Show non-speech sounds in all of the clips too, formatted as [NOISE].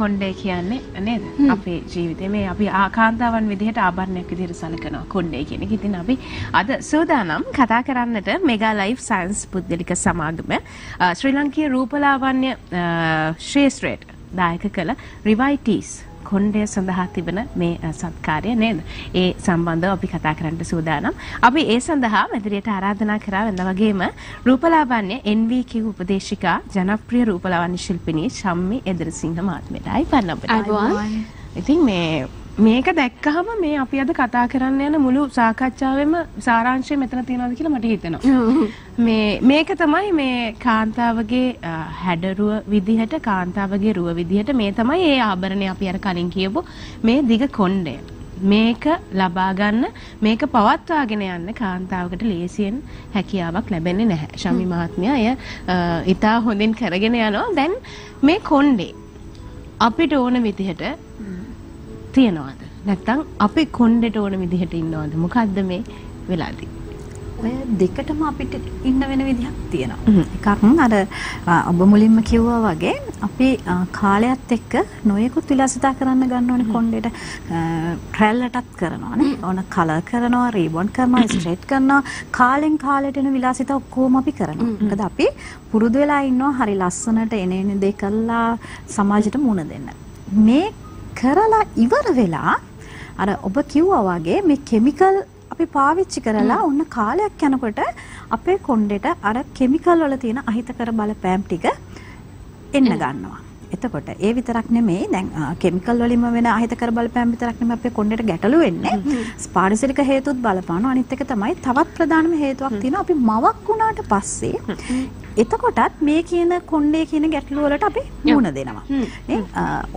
කොණ්ඩේ කියන්නේ නේද? අපේ ජීවිතේ මේ අපි ආකාන්තාවන් විදිහට ආභරණයක් විදිහට සලකනවා කොණ්ඩේ කියන. ඉතින් අපි අද සූදානම් කතා කරන්නට මෙගා ලයිෆ් සයන්ස් පුද්ගලික සමාගම ශ්‍රී ලංකීය රූපලාවන්‍ය ශ්‍රේෂ්ත්‍රයට දායක කළ රිවයිටීස් කොණ්ඩය සඳහා තිබෙන මේ සත්කාරය නේද? ඒ සම්බන්ධව අපි කතා කරන්න සූදානම්. අපි ඒ සඳහා මැදිරියට ආරාධනා කරා වෙන වගේම රූපලාවන්‍ය NVQ උපදේශිකා ජනප්‍රිය රූපලාවන්‍ය ශිල්පිනී ශම්මි එදිරිසිංහ මහත්මියටයි පන්න අපිට. ඉතින් මේ මේක දැක්කහම මේ අපි අද කතා කරන්න යන මුළු සාකච්ඡාවෙම සාරාංශය මෙතන තියෙනවද කියලා මට හිතෙනවා. මේ මේක තමයි මේ කාන්තාවගේ හැඩරුව විදිහට කාන්තාවගේ රුව විදිහට මේ තමයි ඒ ආභරණය අපි අර කලින් කියපු මේ දිග කොණ්ඩය. මේක ලබා ගන්න මේක පවත්වාගෙන යන්න කාන්තාවකට ලේසියෙන් හැකියාවක් ලැබෙන්නේ නැහැ. ශමි මහත්මයා එය ඉතා හොඳින් කරගෙන යනවා. දැන් මේ කොණ්ඩේ අපිට ඕන විදිහට තියනවාද නැත්තම් අපි කොණ්ඩෙට ඕන විදිහට ඉන්නවද මොකද්ද මේ වෙලාදී ඔය දෙකටම අපිට ඉන්න වෙන විදිහක් තියෙනවා. එකක් අර ඔබ මුලින්ම කිව්වා වගේ අපි කාලයත් එක්ක නොයෙකුත් විලාසිතා කරන්න ගන්න ඕනේ කොණ්ඩේට ට්‍රැල්ලටත් කරනවානේ. ඕන කලර් කරනවා, රීබොන්ඩ් කරනවා, ස්ට්‍රේට් කරනවා. කාලෙන් කාලෙට එන විලාසිතා ඔක්කොම අපි කරනවා. මොකද අපි පුරුදු වෙලා ඉන්නවා හරි ලස්සනට එන එන දේ කළා සමාජයට මුණ දෙන්න. මේ කරලා ඉවර වෙලා අර ඔබ කිව්වා වගේ මේ කෙමිකල් අපි පාවිච්චි කරලා ඔන්න කාලයක් යනකොට අපේ කොණ්ඩෙට අර කෙමිකල් වල තියෙන අහිතකර බලපෑම් ටික එන්න ගන්නවා. එතකොට ඒ විතරක් නෙමෙයි දැන් කෙමිකල් වලින්ම වෙන අහිතකර බලපෑම් විතරක් නෙමෙයි අපේ කොණ්ඩේට ගැටලු වෙන්නේ. ස්පාරිසිලික හේතුත් බලපානවා. අනිත් එක තමයි තවත් ප්‍රධානම හේතුවක් තියෙනවා. අපි මවක් වුණාට පස්සේ එතකොටත් මේ කියන කොණ්ඩේ කියන ගැටලු වලට අපි මුහුණ දෙනවා.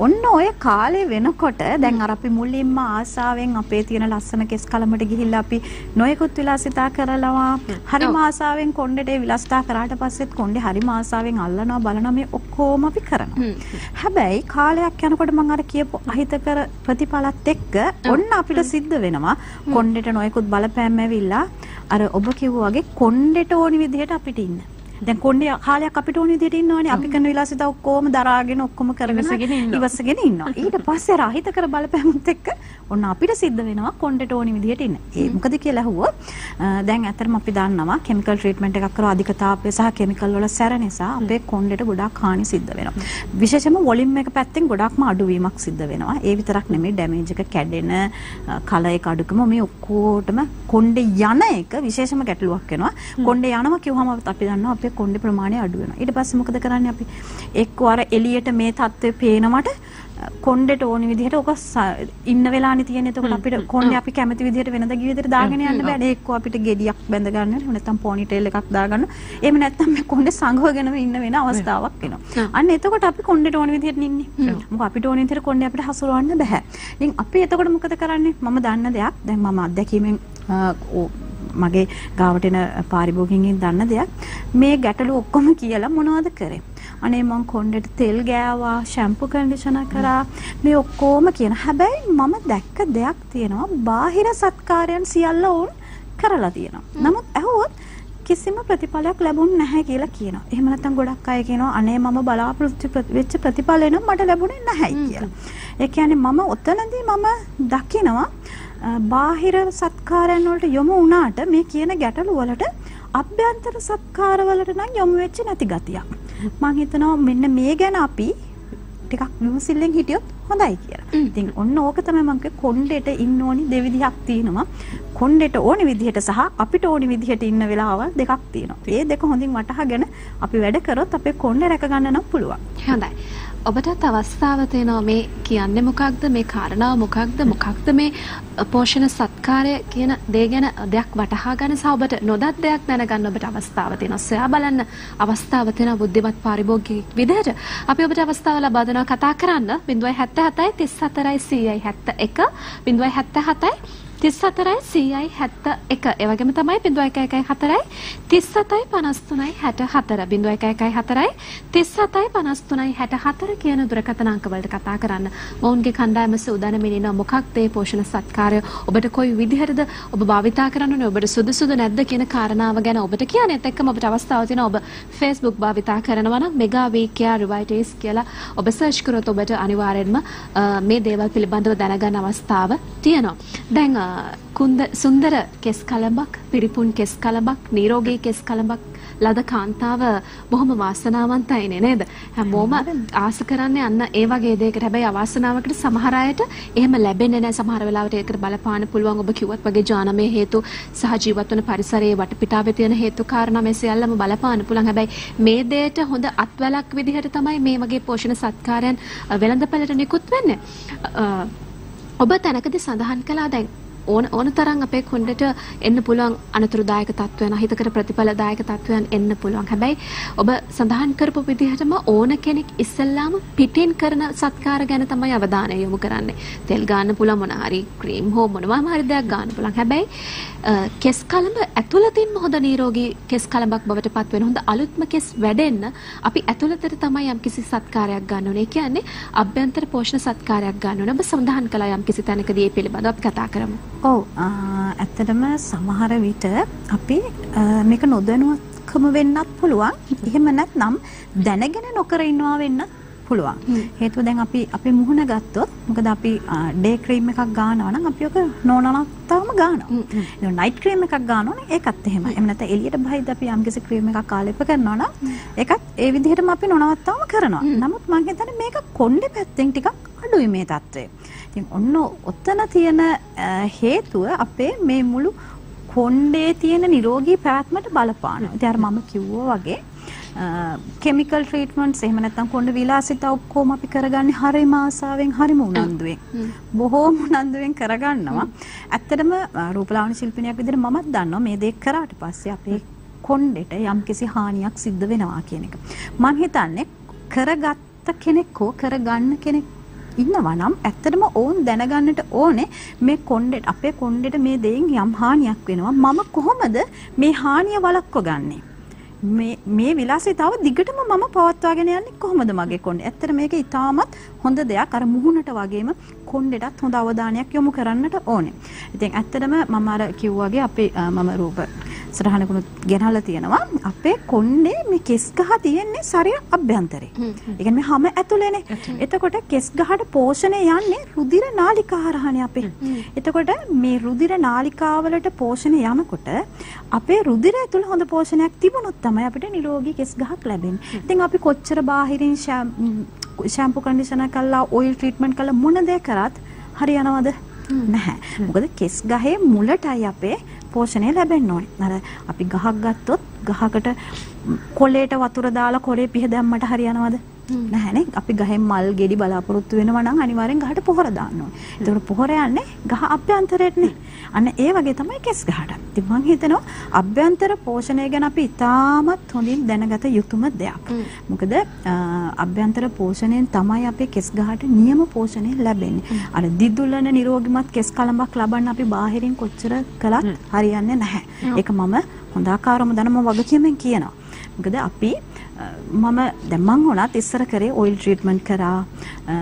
ඔන්න ඔය කාලේ වෙනකොට දැන් අර අපි මුලින්ම ආසාවෙන් අපේ තියෙන ලස්සන කෙස් කලමට ගිහිල්ලා අපි නොයෙකුත් විලාසිතා කරලවා හරිම ආසාවෙන් කොණ්ඩේට විලාසිතා කරාට පස්සෙත් කොණ්ඩේ හරිම ආසාවෙන් අල්ලනවා බලනවා මේ ඔක්කොම අපි කරනවා. හැබැයි කාලයක් යනකොට මම අර කියපු අහිතකර ප්‍රතිඵලත් එක්ක ඔන්න අපිට සිද්ධ වෙනවා. කොණ්ඩේට නොයෙකුත් බලපෑම් ඇවිල්ලා අර ඔබ කිව්වා වගේ කොණ්ඩේට ඕනි විදිහට අපිට ඉන්න. දැන් කොණ්ඩේ කාලයක් අපිට ඕන විදිහට ඉන්නවනේ. අපි කරන විලාසිතා ඔක්කොම දරාගෙන ඔක්කොම කරගෙන ඉවසගෙන ඉන්නවා. ඊට පස්සේ රාහිත කර බලපෑමුත් එක්ක ඔන්න අපිට සිද්ධ වෙනවා කොණ්ඩේට ඕන විදිහට ඉන්න. ඒ මොකද කියලා ඇහුවොත් දැන් ඇත්තටම අපි දන්නවා කිමිකල් ට්‍රීට්මන්ට් එකක් කරලා අධික තාපය සහ කිමිකල් වල සැර නිසා අපේ කොණ්ඩේට ගොඩාක් හානි සිද්ධ වෙනවා. විශේෂයෙන්ම වොලියම් එක පැත්තෙන් ගොඩාක්ම අඩුවීමක් සිද්ධ වෙනවා. ඒ විතරක් නෙමෙයි ඩැමේජ් එක කැඩෙන කලර් එක අඩුකම මේ ඔක්කොටම කොණ්ඩේ යන එක විශේෂම ගැටලුවක් වෙනවා. කොණ්ඩේ යනවා කිව්වම අපි දන්නවා අපේ කොණ්ඩේ ප්‍රමාණය අඩු වෙනවා. ඊට පස්සේ මොකද කරන්නේ අපි එක්ක අර එළියට මේ தත්ත්වය පේනවට කොණ්ඩේට ඕනි විදිහට ඔක ඉන්න වෙලානේ තියෙන. එතකොට අපිට කොණ්ඩේ අපි කැමති විදිහට වෙනද ගිය විදිහට දාගෙන යන්න බෑ. එක්ක අපිට ගෙඩියක් බැඳ ගන්න එහෙම නැත්නම් පොනි ටේල් එකක් දාගන්න. එහෙම නැත්නම් මේ කොණ්ඩේ සංගවගෙනම ඉන්න වෙන අවස්ථාවක් එනවා. අන්න එතකොට අපි කොණ්ඩේට ඕනි විදිහට ඉන්නේ. මොකද අපිට ඕනි විදිහට කොණ්ඩේ අපිට හසුරවන්න බෑ. ඉතින් අපි එතකොට මොකද කරන්නේ? මම දන්න දෙයක්. දැන් මම අත්දැකීමෙන් මගේ ගාවට එන පාරිභෝගිකයින් දන්න දෙයක්. මේ ගැටලු ඔක්කොම කියලා මොනවද කරේ? අනේ මං කොණ්ඩෙට තෙල් ගෑවා ෂැම්පු කන්ඩිෂනර් කරා. මේ ඔක්කොම කියන හැබැයි මම දැක්ක දෙයක් තියෙනවා. බාහිර සත්කාරයන් සියල්ල වුන් කරලා තියෙනවා. නමුත් ඇහුවොත් කිසිම ප්‍රතිඵලයක් ලැබුණ නැහැ කියලා කියනවා. එහෙම නැත්නම් ගොඩක් අය කියනවා අනේ මම බලාපොරොත්තු වෙච්ච ප්‍රතිඵල එනම් මට ලැබුණේ නැහැයි කියලා. ඒ කියන්නේ මම ඔතනදී මම දකිනවා බාහිර සත්කාරයන් වලට යොමු වුණාට මේ කියන ගැටලු වලට අභ්‍යන්තර සත්කාර වලට නම් යොමු වෙච්ච නැති ගතියක්. මම හිතනවා මෙන්න මේ ගැන අපි ටිකක් විමසිල්ලෙන් හිටියොත් හොඳයි කියලා. ඉතින් ඔන්න ඕක තමයි මම කොණ්ඩේට ඉන්න ඕනි දෙවිදිහක් තියෙනවා. කොණ්ඩේට ඕනි විදිහට සහ අපිට ඕනි විදිහට ඉන්න වෙලාවල් දෙකක් තියෙනවා. මේ දෙක හොඳින් වටහාගෙන අපි වැඩ කරොත් අපේ කොණ්ඩේ රැක ගන්න නම් පුළුවන්. හොඳයි. ඔබටත් අවස්ථාව තියෙනවා මේ කියන්නේ මොකක්ද මේ කාරණාව මොකක්ද මොකක්ද මේ පෝෂණ සත්කාරය කියන දේ ගැන දෙයක් වටහා ගන්න සහ ඔබට නොදත් දෙයක් දැනගන්න ඔබට අවස්ථාව තියෙනවා. සොයා බලන්න අවස්ථාව තියෙනවා බුද්ධිමත් පාරිභෝගිකයෙක් විදිහට. අපි ඔබට අවස්ථාව ලබා දෙනවා කතා කරන්න. 077 34 100 71 077 34යි 100යි 71 ඒ වගේම තමයි 0114යි 37යි 53යි 64 0114යි 37යි 53යි 64 කියන දුරකථන අංක වලට කතා කරන්න. මොවුන්ගේ කණ්ඩායම සූදානම්ින් ඉනවා මොකක්ද? මේ පෝෂණ සත්කාරය ඔබට කොයි විදිහටද ඔබ භාවිතා කරන්න ඕනේ? ඔබට සුදුසුද නැද්ද කියන කාරණාව ගැන ඔබට කියන්නේත් එක්කම ඔබට අවස්ථාව තියෙනවා. ඔබ Facebook භාවිතා කරනවා නම් මෙගා වීකියා රිවයිටේස් කියලා ඔබ සර්ච් කරොත් ඔබට අනිවාර්යෙන්ම මේ දේවල් පිළිබඳව දැනගන්න අවස්ථාව තියෙනවා. දැන් කුන්ද සුන්දර කෙස් කලඹක් පිරිපුන් කෙස් කලඹක් නිරෝගී කෙස් කලඹක් ලද කාන්තාව බොහොම වාසනාවන්තයිනේ නේද? හැමෝම ආස කරන්නේ අන්න ඒ වගේ දෙයකට. හැබැයි අවාසනාවකට සමහර අයට එහෙම ලැබෙන්නේ නැහැ. සමහර වෙලාවට ඒකට බලපාන්න පුළුවන් ඔබ කිව්වත් වගේ ජානමය හේතු සහ ජීවත් වන පරිසරයේ වටපිටාවේ තියෙන හේතු කාරණා මේ සියල්ලම බලපාන්න පුළුවන්. හැබැයි මේ දෙයට හොඳ අත්වලක් විදිහට තමයි මේ වගේ පෝෂණ සත්කාරයන් වෙළඳපළට නිකුත් වෙන්නේ. ඔබ තැනකදී සඳහන් කළා දැන් ඕන ඕන තරම් අපේ කොණ්ඩට එන්න පුළුවන් අනතුරුදායක තත්ත්වයන් අහිතකර ප්‍රතිඵලදායක තත්ත්වයන් එන්න පුළුවන්. හැබැයි ඔබ සඳහන් කරපු විදිහටම ඕන කෙනෙක් ඉස්සෙල්ලාම පිටින් කරන සත්කාර ගැන තමයි අවධානය යොමු කරන්නේ. තෙල් ගන්න පුළුවන් මොන හරි ක්‍රීම් හෝ මොනවා හරි දෙයක් ගන්න පුළුවන්. හැබැයි කෙස් කලඹ ඇතුළතින්ම හොඳ නිරෝගී කෙස් කලඹක් බවට පත් වෙන හොඳ අලුත්ම කෙස් වැඩෙන්න අපි ඇතුළතට තමයි යම්කිසි සත්කාරයක් ගන්න ඕනේ. කියන්නේ අභ්‍යන්තර පෝෂණ සත්කාරයක් ගන්න ඕනේ. ඔබ සඳහන් කළා යම්කිසි තැනකදී මේ පිළිබඳව අපි කතා කරමු. ඔව් ඇත්තටම සමහර විට අපි මේක නොදැනුවත්කම වෙන්නත් පුළුවන්. එහෙම නැත්නම් දැනගෙන නොකර ඉන්නවා වෙන්නත් පුළුවන්. හේතුව දැන් අපි අපි මුහුණ ගත්තොත් මොකද අපි ඩේ ක්‍රීම් එකක් ගන්නවා නම් අපි ඔක නොනනක්තාවම ගන්නවා. ඒක නයිට් ක්‍රීම් එකක් ගන්නවා නම් ඒකත් එහෙමයි. එහෙම නැත්නම් එළියට බහිද්ද අපි යම්කිසි ක්‍රීම් එකක් ආලේප කරනවා නම් ඒකත් ඒ විදිහටම අපි නොනවත්තාවම කරනවා. නමුත් මම හිතන්නේ මේක කොණ්ඩේ පැත්තෙන් ටිකක් අඩුයි මේ தત્ත්වය. ඉතින් ඔන්න ඔතන තියෙන හේතුව අපේ මේ මුළු කොණ්ඩේ තියෙන නිරෝගී පැවැත්මට බලපානවා. ඉතින් අර මම කිව්වා වගේ කෙමිකල් ට්‍රීට්මන්ට්ස් එහෙම නැත්නම් කොණ්ඩ විලාසිතා ඔක්කොම අපි කරගන්නේ හරිම ආසාවෙන් හරිම උනන්දුවෙන්. බොහෝම උනන්දුවෙන් කරගන්නවා. ඇත්තටම රූපලාවන්‍ය ශිල්පිනියක් විදිහට මමත් දන්නවා මේ දේ කරාට පස්සේ අපේ කොණ්ඩෙට යම්කිසි හානියක් සිද්ධ වෙනවා කියන එක. මම හිතන්නේ කරගත්ත කෙනෙක් හෝ කරගන්න කෙනෙක් ඉන්නවා නම් ඇත්තටම ඕන් දැනගන්නට ඕනේ මේ කොණ්ඩෙට අපේ කොණ්ඩෙට මේ දෙයින් යම් හානියක් වෙනවා මම කොහොමද මේ හානිය වළක්ව ගන්නේ මේ මේ විලාසිතාව දිගටම මම පවත්වාගෙන යන්නේ කොහොමද මගේ කොණ්ඩේ? ඇත්තට මේක ඉතාමත් හොඳ දෙයක්. අර මුහුණට වගේම කොණ්ඩෙටත් හොඳ අවධානයක් යොමු කරන්නට ඕනේ. ඉතින් ඇත්තටම මම අර කිව්වාගේ අපේ මම රූප සටහනකුත් ගෙනල්ලා තියෙනවා. අපේ කොණ්ඩේ මේ කෙස් ගහ තියෙන්නේ ශරීර අභ්‍යන්තරේ. ඒ කියන්නේ හැම ඇතුලේනේ. එතකොට කෙස් ගහට පෝෂණය යන්නේ රුධිර නාලිකා හරහානේ අපේ. එතකොට මේ රුධිර නාලිකාවලට පෝෂණය යනකොට අපේ රුධිර ඇතුළේ හොඳ පෝෂණයක් තිබුණොත් තමයි අපිට නිරෝගී කෙස් ගහක් ලැබෙන්නේ. ඉතින් අපි කොච්චර බාහිරින් ෂැම්පු කන්ඩිෂනර් කරලා ඔයිල් ට්‍රීට්මන්ට් කරලා මොන දේ කරත් හරියනවද? නැහැ. මොකද කෙස් ගහේ මුලටයි අපේ පෝෂණය ලැබෙන්න ඕනේ. අර අපි ගහක් ගත්තොත් ගහකට කොලේට වතුර දාලා කොලේ පිහ දැම්මට හරියනවද? නැහැනේ. අපි ගහෙන් මල් ගෙඩි බලාපොරොත්තු වෙනවා නම් අනිවාර්යෙන් ගහට පොහොර දාන්න ඕනේ. ඒතකොට පොහොර යන්නේ ගහ අභ්‍යන්තරයටනේ. අන්න ඒ වගේ තමයි කෙස් ගහට. ඉතින් මම හිතනවා අභ්‍යන්තර පෝෂණය ගැන අපි ඉතාමත් හොඳින් දැනගත යුතුම දෙයක්. මොකද අභ්‍යන්තර පෝෂණයෙන් තමයි අපේ කෙස් ගහට නියම පෝෂණය ලැබෙන්නේ. අර දිදුලන නිරෝගිමත් කෙස් කලඹක් ලබන්න අපි බාහිරින් කොච්චර කළත් හරියන්නේ නැහැ. ඒක මම හොඳාකාරම දැනම වගකීමෙන් කියනවා. මොකද අපි මම දැන් මං උනත් ඉස්සර කරේ ඔයිල් ට්‍රීට්මන්ට් කරා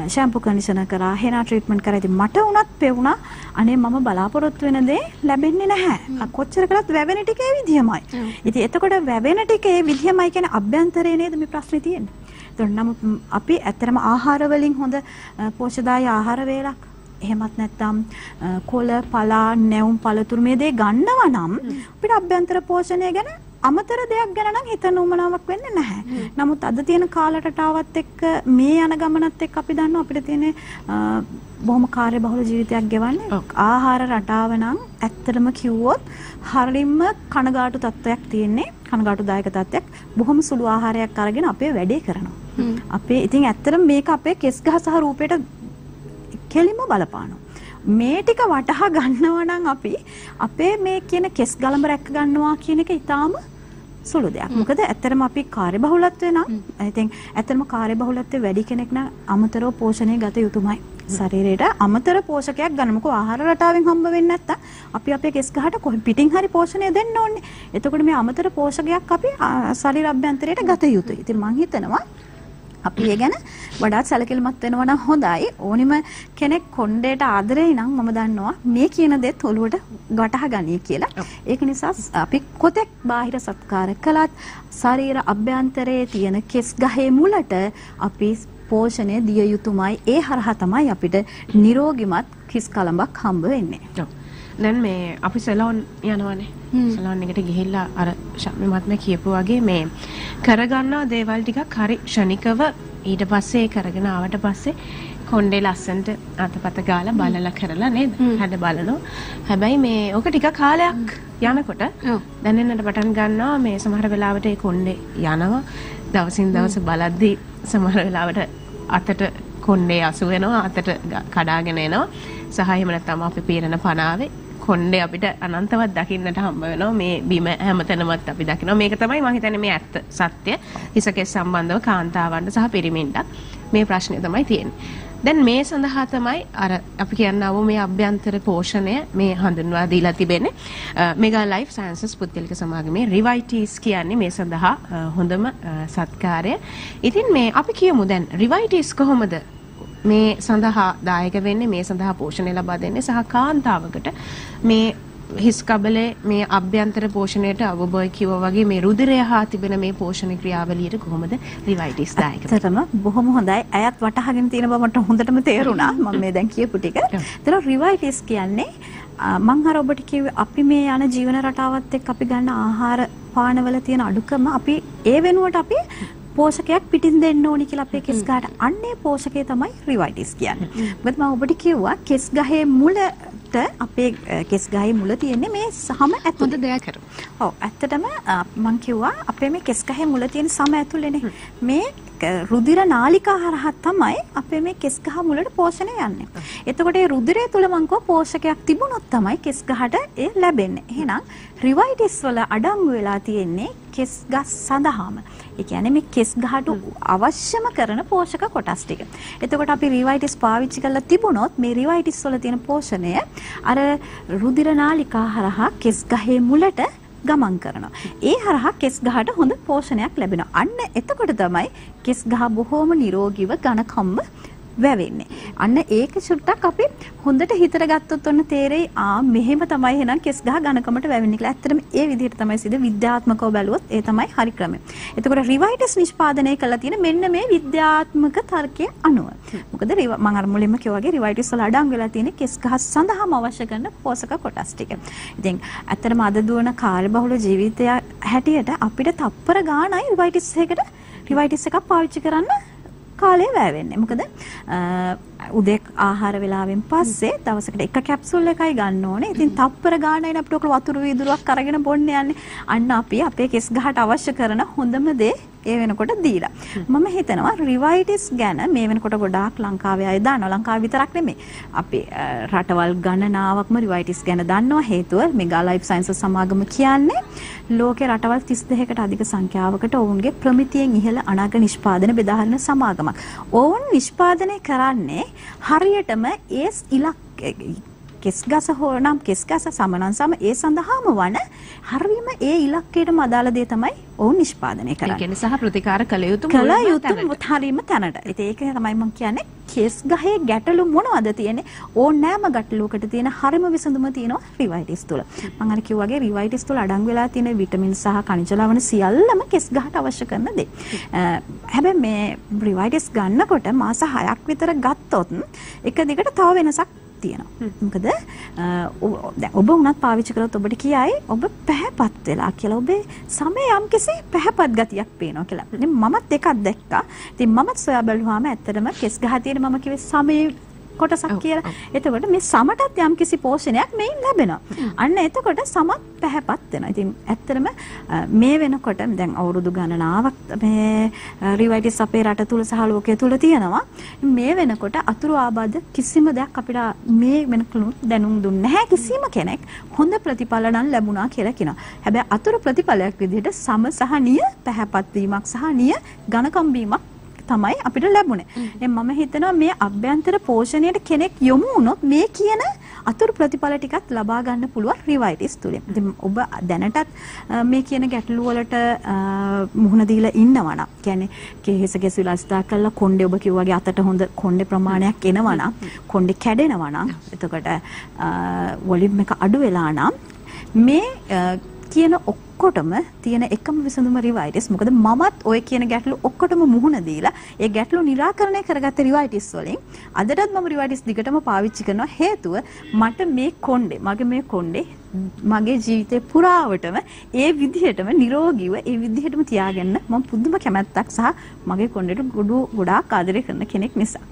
ෂැම්පු කන්ඩිෂනර් කරා හෙනා ට්‍රීට්මන්ට් කරා. ඉතින් මට උනත් පෙවුණා. අනේ මම බලාපොරොත්තු වෙන දේ ලැබෙන්නේ නැහැ. කොච්චර කළත් වැවෙන ටික ඒ විදියමයි ඉතින් එතකොට වැවෙන ටික ඒ විදියමයි කියන අභ්‍යන්තරේ නේද මේ ප්‍රශ්නේ තියෙන්නේ? එතකොට නමුත් අපි ඇත්තටම ආහාර වලින් හොඳ පෝෂදායී ආහාර වේලක්. එහෙමත් නැත්නම් කොළ පලා නැවුම් පළතුරු මේ දේ ගන්නවා නම් අපිට අභ්‍යන්තර පෝෂණය ගැන අමතර දෙයක් ගැන නම් හිතන්න උමනාවක් වෙන්නේ නැහැ. නමුත් අද තියෙන කාලරටාවත් එක්ක මේ යන ගමනත් එක්ක අපි දන්නවා අපිට තියෙන බොහොම කාර්යබහුල ජීවිතයක් ගෙවන්නේ ආහාර රටාව නම් ඇත්තටම කිව්වොත් හරියම කනගාටු තත්ත්වයක් තියෙන්නේ කනගාටුදායක තත්ත්වයක් බොහොම සුළු ආහාරයක් අරගෙන අපේ වැඩේ කරනවා. අපේ ඉතින් ඇත්තටම මේක අපේ කෙස් ගහ සහ රූපයට කෙලින්ම බලපානවා. මේ ටික වටහා ගන්නවා නම් අපි අපේ මේ කියන කෙස් ගලඹ රැක ගන්නවා කියන එක ඊටාම සුළු දෙයක්. මොකද ඇත්තටම අපි කාර්යබහුලත්වය නම් think ඇත්තටම කාර්යබහුලත්වය වැඩි කෙනෙක් නම් අමතරව පෝෂණය ගත යුතුමයි. ශරීරයට අමතර පෝෂකයක් ගන්නමුකෝ ආහාර රටාවෙන් හම්බ වෙන්නේ නැත්තම් අපි අපේ කෙස් ගහට කොහේ පිටින් හරි පෝෂණය දෙන්න ඕනේ. එතකොට මේ අමතර පෝෂකයක් අපි ශරීර අභ්‍යන්තරයට ගත යුතුයි. ඉතින් මම හිතනවා අපි ඒ ගැන වඩාත් සැලකිලිමත් වෙනවා නම් හොඳයි. ඕනිම කෙනෙක් කොණ්ඩේට ආදරෙයි නම් මම දන්නවා මේ කියන දේත් ඔලුවට ගටහ ගනී කියලා. ඒක නිසා අපි කොතෙක් බාහිර සත්කාර කළත් ශරීර අභ්‍යන්තරයේ තියෙන කෙස් ගහේ මුලට අපි පෝෂණය දිය යුතුමයි. ඒ හරහා තමයි අපිට නිරෝගිමත් කිස් කලඹක් හම්බ වෙන්නේ. දැන් මේ අපි සැලෝන් යනවනේ. සැලෝන් එකට ගිහිල්ලා අර ශම්මි මහත්මයා කියපු වගේ මේ කරගන්නා දේවල් ටිකක් හරි ෂණිකව ඊට පස්සේ කරගෙන ආවට පස්සේ කොණ්ඩේ ලස්සන්ට අතපත ගාලා බලලා කරලා නේද? හැඩ බලනවා. හැබැයි මේ ඕක ටික කාලයක් යනකොට. දැනෙන්නට පටන් ගන්නවා මේ සමහර වෙලාවට ඒ කොණ්ඩේ යනවා. දවසින් දවස බලද්දී සමහර වෙලාවට අතට කොණ්ඩේ අසු වෙනවා අතට කඩාගෙන එනවා. සහ එහෙම නැත්නම් අපි පීරන පනාවේ කොණ්ඩේ අපිට අනන්තවත් දකින්නට හම්බ වෙනවා. මේ බිම හැමතැනමත් අපි දකිනවා. මේක තමයි මම හිතන්නේ මේ ඇත්ත සත්‍ය. හිසකෙස් සම්බන්ධව කාන්තාවන්ට සහ පිරිමින්ට මේ ප්‍රශ්නය තමයි තියෙන්නේ. දැන් මේ සඳහා තමයි අර අපි කියන්නව මේ අභ්‍යන්තර පෝෂණය මේ හඳුන්වා දීලා තිබෙන්නේ. මෙගා ලයිෆ් සයන්සස් පුද්ගලික සමාගමේ රිවයිටිස් කියන්නේ මේ සඳහා අ, හොඳම අ, සත්කාරය. ඉතින් මේ අපි කියමු දැන් රිවයිටිස් කොහොමද මේ සඳහා දායක වෙන්නේ මේ සඳහා පෝෂණය ලබා දෙන්නේ සහ කාන්තාවකට මේ හිස් කබලේ මේ අභ්‍යන්තර පෝෂණයට අවබෝධ කිව්වා වගේ මේ රුධිරය හා තිබෙන මේ පෝෂණ ක්‍රියාවලියට කොහොමද රිවයිටිස් දායක වෙන්නේ? බොහොම හොඳයි. අයත් වටහාගෙන තියෙන බව මට හොඳටම තේරුණා. මම මේ දැන් කියපු ටික. [LAUGHS] ඒතර රිවයිටිස් කියන්නේ මං අර ඔබට කිව්වේ අපි මේ යන ජීවන රටාවත් එක්ක අපි ගන්න ආහාර පානවල තියෙන අඩුකම අපි ඒ වෙනුවට අපි පෝෂකයක් පිටින් දෙන්න ඕනි කියලා අපේ කෙස් ගහට අන්නේ පෝෂකය තමයි රිවයිටිස් කියන්නේ. මොකද මම ඔබට කිව්වා කෙස් ගහේ මුලට අපේ කෙස් ගහේ මුල තියෙන්නේ මේ සම ඇතුළේ. හොඳ දෙයක් කරු. ඔව් ඇත්තටම අ, මං කිව්වා අපේ මේ කෙස් ගහේ මුල තියෙන සම ඇතුළේනේ මේ රුධිර නාලිකා හරහා තමයි අපේ මේ කෙස් ගහ මුලට පෝෂණය යන්නේ. එතකොට ඒ රුධිරය තුල මං කිව්වා පෝෂකයක් තිබුණොත් තමයි කෙස් ගහට ඒ ලැබෙන්නේ. එහෙනම් රිවයිටිස් වල අඩංගු වෙලා තියෙන්නේ කෙස් ගස් සඳහාම. ඒ කියන්නේ මේ කෙස් ගහට අවශ්‍යම කරන පෝෂක කොටස් ටික. එතකොට අපි රිවයිටිස් පාවිච්චි කරලා තිබුණොත් මේ රිවයිටිස් වල තියෙන පෝෂණය අර රුධිර නාලිකා හරහා කෙස් ගහේ මුලට ගමන් කරනවා. ඒ හරහා කෙස් ගහට හොඳ පෝෂණයක් ලැබෙනවා. අන්න එතකොට තමයි කෙස් ගහ බොහොම නිරෝගීව ඝනකම්ම වැවෙන්නේ. අන්න ඒක චුට්ටක් අපි හොඳට හිතට ගත්තොත් ඔන්න තේරෙයි ආ මෙහෙම තමයි එහෙනම් කෙස් ගහ ඝනකමට වැවෙන්නේ කියලා. ඇත්තටම ඒ විදිහට තමයි සිද විද්‍යාත්මකව බැලුවොත් ඒ තමයි හරි ක්‍රමය. එතකොට රිවයිටස් නිෂ්පාදනය කළා තියෙන මෙන්න මේ විද්‍යාත්මක තර්කය අනුව. මොකද රිව- මම අර මුලින්ම කිව්වා වගේ රිවයිටස් වල අඩංගු වෙලා තියෙන කෙස් ගහ සඳහාම අවශ්‍ය කරන පෝෂක කොටස් ටික. ඉතින් ඇත්තටම අද දුවන කාර්යබහුල ජීවිතය හැටියට අපිට තප්පර ගාණයි රිවයිටස් එකකට රිවයිටස් එකක් පාවිච්චි කරන්න කාලය වැය වෙන්නේ. මොකද අ, උදේ ආහාර වේලාවෙන් පස්සේ දවසකට එක කැප්සූල් එකයි ගන්න ඕනේ. ඉතින් තප්පර ගානයි අපිට ඔක වතුර වීදුරුවක් අරගෙන බොන්න යන්නේ. අන්න අපි අපේ කෙස් ගහට අවශ්‍ය කරන හොඳම දේ ඒ වෙනකොට දීලා. මම හිතනවා රිවයිටිස් ගැන මේ වෙනකොට ගොඩාක් ලංකාවේ අය දන්නවා. ලංකාව විතරක් නෙමෙයි. අපි අ, රටවල් ගණනාවක්ම රිවයිටිස් ගැන දන්නවා. හේතුව මෙගා ලයිෆ් සයන්ස් සමාගම කියන්නේ ලෝකේ රටවල් 32කට අධික සංඛ්‍යාවකට ඔවුන්ගේ ප්‍රමිතියෙන් ඉහළ අනාග නිෂ්පාදන බෙදාහරින සමාගමක්. ඔවුන් නිෂ්පාදනය කරන්නේ හරියටම ඒ ඉලක්ක කෙස් ගස හෝ නම් කෙස් ගස සමනන් සම ඒ සඳහාම වන හරියම ඒ ඉලක්කයටම අදාළ දේ තමයි ඔවුන් නිෂ්පාදනය කරන්නේ. ඒ කියන්නේ සහ ප්‍රතිකාර කළ යුතු කළ යුතු හරියම තැනට. ඉතින් ඒක තමයි මම කියන්නේ කෙස් ගහේ ගැටලු මොනවද තියෙන්නේ? ඕනෑම ගැටලුවකට තියෙන හරියම විසඳුම තියෙනවා රිවයිටිස් තුල. මම අර කිව්වා වගේ රිවයිටිස් තුල අඩංගු වෙලා තියෙන විටමින් සහ ඛනිජ ලවණ සියල්ලම කෙස් ගහට අවශ්‍ය කරන දේ. හැබැයි මේ රිවයිටිස් ගන්නකොට මාස 6ක් විතර ගත්තොත් එක දිගට තව වෙනසක් තියෙනවා. මොකද අ, ඔ- දැන් ඔබ උනත් පාවිච්චි කරොත් ඔබට කියයි ඔබ පැහැපත් වෙලා කියලා. ඔබේ සමේ යම්කිසි පැහැපත් ගතියක් පේනවා කියලා. ඉතින් මමත් එකක් දැක්කා. ඉතින් මමත් සොයා බැලුවාම ඇත්තටම කෙස් ගහ තියෙන මම කිව්වේ සමේ කොටසක් කියලා. එතකොට මේ සමටත් යම්කිසි පෝෂණයක් මේන් ලැබෙනවා. අන්න එතකොට සමත් පැහැපත් වෙනවා. ඉතින් ඇත්තටම මේ වෙනකොට දැන් අවුරුදු ගණනාවක් මේ රිවයිටිස් අපේ රට තුල සහ ලෝකයේ තුල තියෙනවා. මේ වෙනකොට අතුරු ආබාධ කිසිම දෙයක් අපිට මේ වෙනකලු දැනුම් දුන්නේ නැහැ කිසිම කෙනෙක්. හොඳ ප්‍රතිඵල නම් ලැබුණා කියලා කියනවා. හැබැයි අතුරු ප්‍රතිඵලයක් විදිහට සම සහ නිය පැහැපත් වීමක් සහ නිය ඝනකම් වීමක් තමයි අපිට ලැබුණේ. එහෙනම් මම හිතනවා මේ අභ්‍යන්තර පෝෂණයට කෙනෙක් යොමු වුණොත් මේ කියන අතුරු ප්‍රතිඵල ටිකත් ලබා ගන්න පුළුවන් රිවයිටිස් තුලින්. ඉතින් ඔබ දැනටත් මේ කියන ගැටලු වලට මුහුණ දීලා ඉන්නවා නම් කියන්නේ කෙහෙස ගැසවිලා ස්ථා කරලා කොණ්ඩේ ඔබ කිව්වාගේ අතට හොඳ කොණ්ඩේ ප්‍රමාණයක් එනවා නම් කොණ්ඩේ කැඩෙනවා නම් එතකොට වොලියුම් එක අඩු වෙලා නම් මේ කියන ඔක්කොටම තියෙන එකම විසඳුම රිවයිටිස්. මොකද මමත් ඔය කියන ගැටලු ඔක්කොටම මුහුණ දීලා ඒ ගැටලු निराකරණය කරගත්ත රිවයිටිස් වලින් අදටත් මම රිවයිටිස් දිගටම පාවිච්චි කරනවා හේතුව මට මේ කොණ්ඩේ මගේ මේ කොණ්ඩේ මගේ ජීවිතේ පුරාවටම ඒ විදිහටම නිරෝගීව ඒ විදිහටම තියාගන්න මම පුදුම කැමැත්තක් සහ මගේ කොණ්ඩේට ගොඩාක් ආදරය කරන කෙනෙක් නිසා.